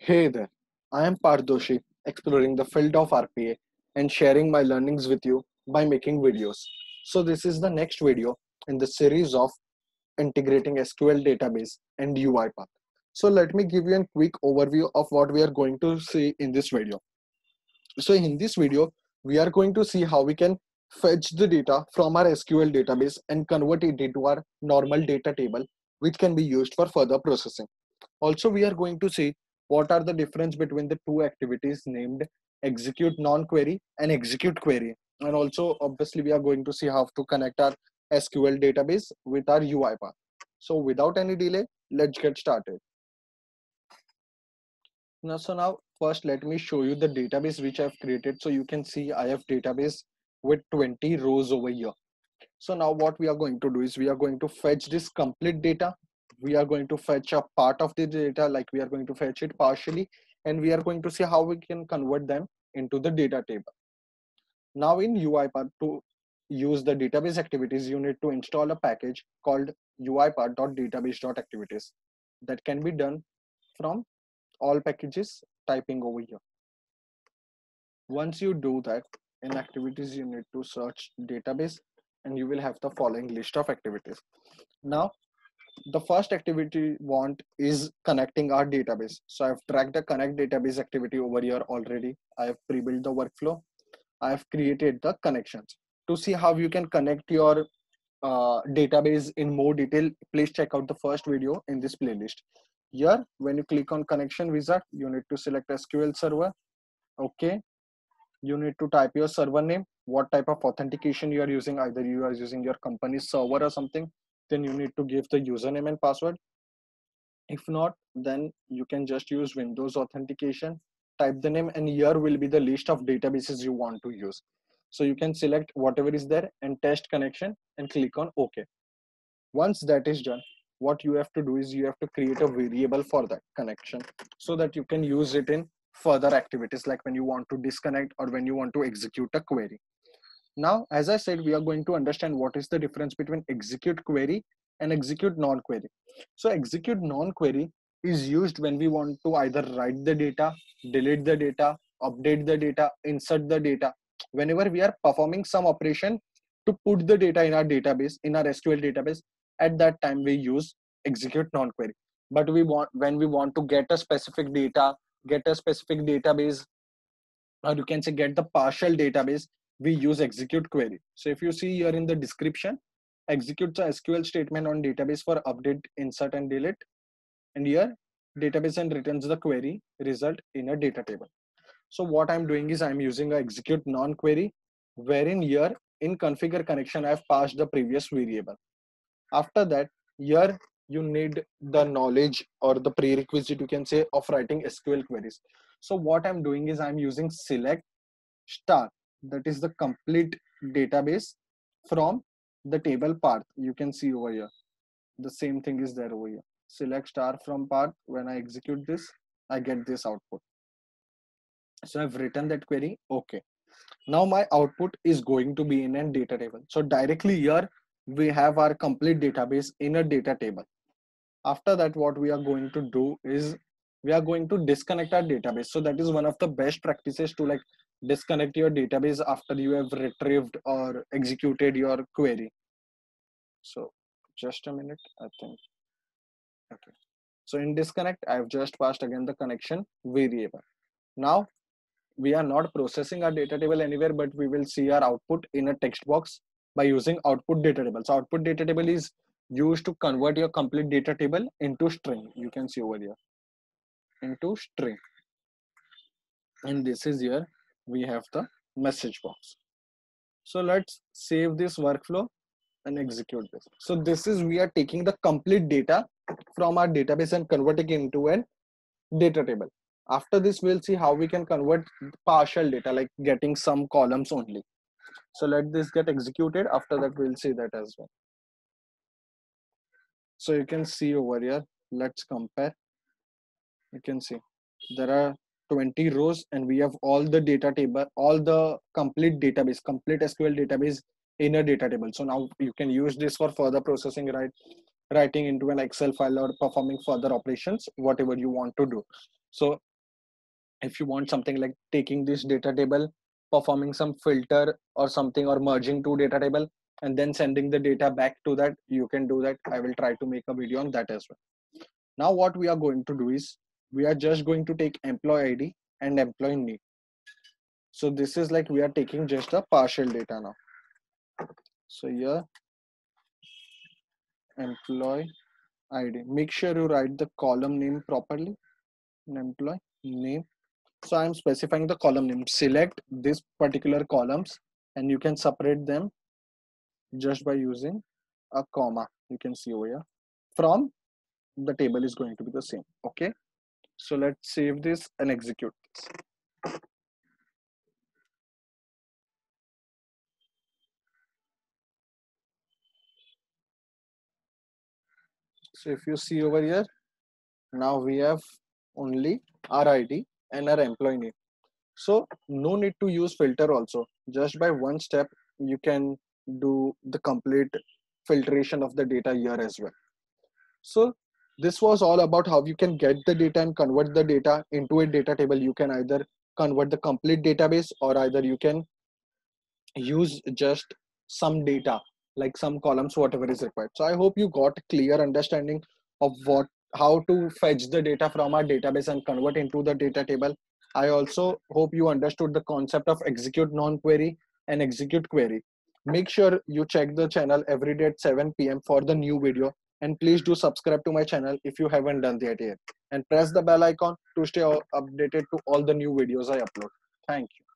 Hey there, I am Parth Doshi, exploring the field of RPA and sharing my learnings with you by making videos. So, this is the next video in the series of integrating SQL database and UiPath. So, let me give you a quick overview of what we are going to see in this video. So, in this video, we are going to see how we can fetch the data from our SQL database and convert it into our normal data table, which can be used for further processing. Also, we are going to see what are the difference between the two activities named execute non-query and execute query? And also obviously we are going to see how to connect our sql database with our uipath so without any delay let's get started. Now so now first let me show you the database which i've created. So you can see i have database with 20 rows over here. So now what we are going to do is we are going to fetch this complete data we are going to fetch a part of the data like we are going to fetch it partially and we are going to see how we can convert them into the data table. Now in uipath to use the database activities you need to install a package called uipath.database.activities that can be done from all packages typing over here. Once you do that in activities you need to search database and you will have the following list of activities. Now the first activity want is connecting our database. So I've tracked the connect database activity over here already. I have pre-built the workflow. I have created the connections. To see how you can connect your uh, database in more detail, please check out the first video in this playlist. Here, when you click on connection wizard, you need to select SQL server. Okay. You need to type your server name, what type of authentication you are using. Either you are using your company's server or something then you need to give the username and password. If not then you can just use windows authentication type the name and here will be the list of databases you want to use. So you can select whatever is there and test connection and click on ok. Once that is done what you have to do is you have to create a variable for that connection so that you can use it in further activities like when you want to disconnect or when you want to execute a query now, as I said, we are going to understand what is the difference between execute query and execute non-query. So execute non-query is used when we want to either write the data, delete the data, update the data, insert the data. Whenever we are performing some operation to put the data in our database, in our SQL database, at that time we use execute non-query. But we want when we want to get a specific data, get a specific database, or you can say get the partial database, we use execute query. So if you see here in the description, execute the SQL statement on database for update, insert and delete. And here database and returns the query result in a data table. So what I'm doing is I'm using a execute non-query wherein here in configure connection, I've passed the previous variable. After that, here you need the knowledge or the prerequisite you can say of writing SQL queries. So what I'm doing is I'm using select star that is the complete database from the table path you can see over here. The same thing is there over here. Select star from path. When i execute this i get this output. So i've written that query. Okay. Now my output is going to be in a data table. So directly here we have our complete database in a data table. After that what we are going to do is we are going to disconnect our database. So that is one of the best practices to like disconnect your database after you have retrieved or executed your query. So just a minute i think. Okay. So in disconnect i've just passed again the connection variable. Now we are not processing our data table anywhere but we will see our output in a text box by using output data table. So output data table is used to convert your complete data table into string. You can see over here. Into string. And this is here we have the message box. So let's save this workflow and execute this. So this is we are taking the complete data from our database and converting into a data table. After this we'll see how we can convert partial data like getting some columns only. So let this get executed. After that we'll see that as well. So you can see over here. Let's compare. You can see there are 20 rows and we have all the data table all the complete database complete sql database in a data table. So now you can use this for further processing right? Writing into an excel file or performing further operations whatever you want to do. So if you want something like taking this data table performing some filter or something or merging two data table and then sending the data back to that you can do that. I will try to make a video on that as well. Now what we are going to do is we are just going to take employee id and employee name so this is like we are taking just a partial data now. So here employee id make sure you write the column name properly. Employee name. So i'm specifying the column name. Select this particular columns and you can separate them just by using a comma. You can see over here. From the table is going to be the same. Okay so let's save this and execute this. So if you see over here now we have only our id and our employee name. So no need to use filter also. Just by one step you can do the complete filtration of the data here as well. So this was all about how you can get the data and convert the data into a data table. You can either convert the complete database or either you can use just some data like some columns whatever is required. So i hope you got clear understanding of what how to fetch the data from our database and convert into the data table. I also hope you understood the concept of execute non-query and execute query. Make sure you check the channel every day at 7 p.m for the new video and please do subscribe to my channel if you haven't done that yet. And press the bell icon to stay updated to all the new videos i upload. Thank you